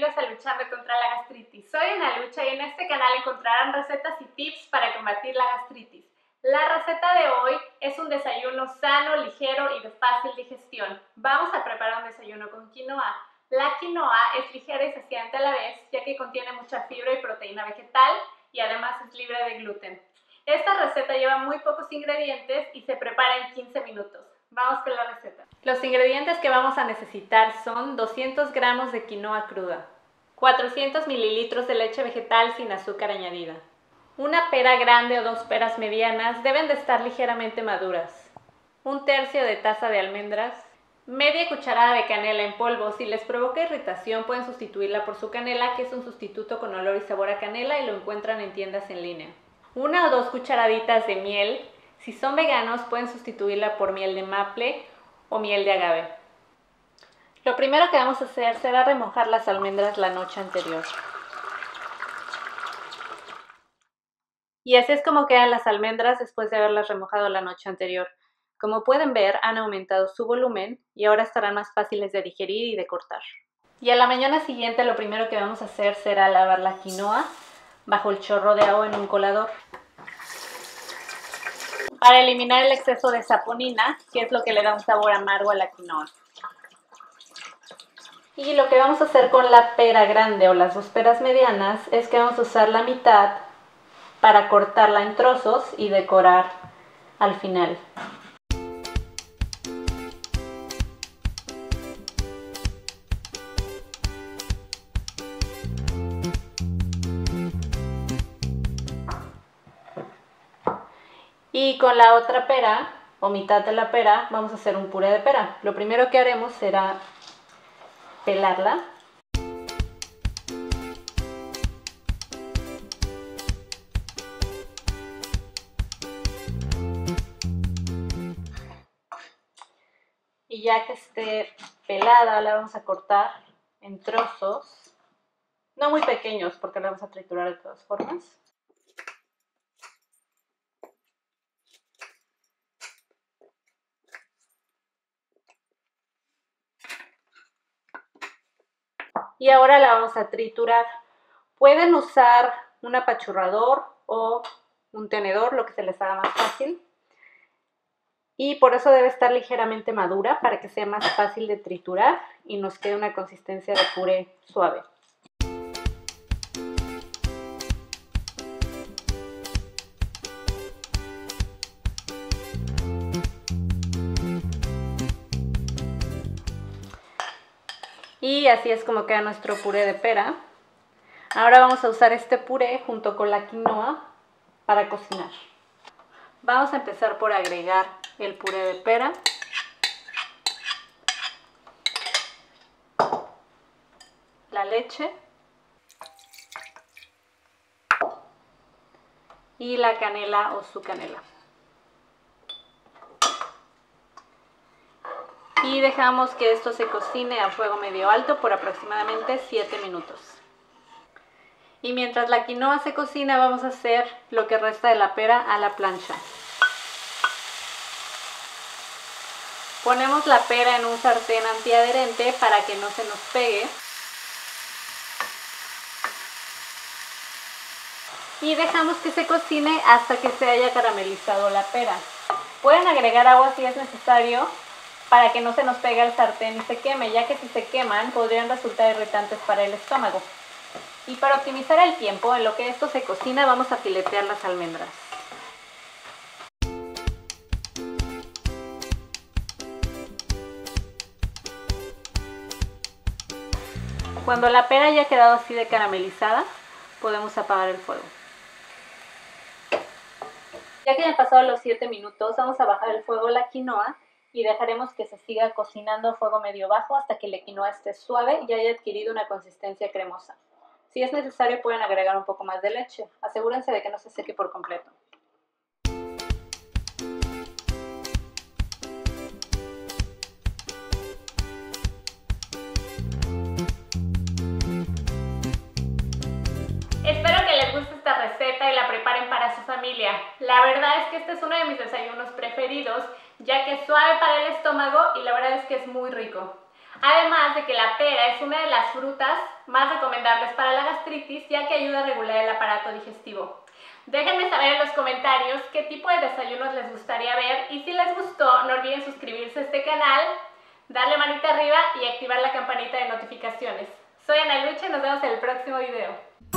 bienvenidos a Luchando contra la Gastritis. Soy Ana Lucha y en este canal encontrarán recetas y tips para combatir la gastritis. La receta de hoy es un desayuno sano, ligero y de fácil digestión. Vamos a preparar un desayuno con quinoa. La quinoa es ligera y saciante a la vez, ya que contiene mucha fibra y proteína vegetal y además es libre de gluten. Esta receta lleva muy pocos ingredientes y se prepara en 15 minutos. Vamos con la receta. Los ingredientes que vamos a necesitar son 200 gramos de quinoa cruda, 400 mililitros de leche vegetal sin azúcar añadida, una pera grande o dos peras medianas deben de estar ligeramente maduras, un tercio de taza de almendras, media cucharada de canela en polvo. Si les provoca irritación pueden sustituirla por su canela, que es un sustituto con olor y sabor a canela y lo encuentran en tiendas en línea. Una o dos cucharaditas de miel, si son veganos pueden sustituirla por miel de maple o miel de agave. Lo primero que vamos a hacer será remojar las almendras la noche anterior. Y así es como quedan las almendras después de haberlas remojado la noche anterior. Como pueden ver, han aumentado su volumen y ahora estarán más fáciles de digerir y de cortar. Y a la mañana siguiente lo primero que vamos a hacer será lavar la quinoa bajo el chorro de agua en un colador para eliminar el exceso de saponina, que es lo que le da un sabor amargo a la quinoa. Y lo que vamos a hacer con la pera grande o las dos peras medianas es que vamos a usar la mitad para cortarla en trozos y decorar al final. Y con la otra pera, o mitad de la pera, vamos a hacer un puré de pera. Lo primero que haremos será pelarla. Y ya que esté pelada, la vamos a cortar en trozos, no muy pequeños porque la vamos a triturar de todas formas. Y ahora la vamos a triturar. Pueden usar un apachurrador o un tenedor, lo que se les haga más fácil. Y por eso debe estar ligeramente madura para que sea más fácil de triturar y nos quede una consistencia de puré suave. Y así es como queda nuestro puré de pera. Ahora vamos a usar este puré junto con la quinoa para cocinar. Vamos a empezar por agregar el puré de pera. La leche. Y la canela o su canela. Y dejamos que esto se cocine a fuego medio alto por aproximadamente 7 minutos. Y mientras la quinoa se cocina vamos a hacer lo que resta de la pera a la plancha. Ponemos la pera en un sartén antiadherente para que no se nos pegue. Y dejamos que se cocine hasta que se haya caramelizado la pera. Pueden agregar agua si es necesario para que no se nos pegue el sartén y se queme, ya que si se queman podrían resultar irritantes para el estómago. Y para optimizar el tiempo, en lo que esto se cocina, vamos a filetear las almendras. Cuando la pera haya quedado así de caramelizada, podemos apagar el fuego. Ya que han pasado los 7 minutos, vamos a bajar el fuego la quinoa y dejaremos que se siga cocinando a fuego medio bajo hasta que la quinoa esté suave y haya adquirido una consistencia cremosa. Si es necesario pueden agregar un poco más de leche. Asegúrense de que no se seque por completo. Espero que les guste esta receta y la preparen para su familia. La verdad es que este es uno de mis desayunos preferidos ya que es suave para el estómago y la verdad es que es muy rico. Además de que la pera es una de las frutas más recomendables para la gastritis ya que ayuda a regular el aparato digestivo. Déjenme saber en los comentarios qué tipo de desayunos les gustaría ver y si les gustó no olviden suscribirse a este canal, darle manita arriba y activar la campanita de notificaciones. Soy Ana Lucha y nos vemos en el próximo video.